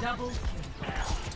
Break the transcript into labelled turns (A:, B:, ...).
A: Double kill.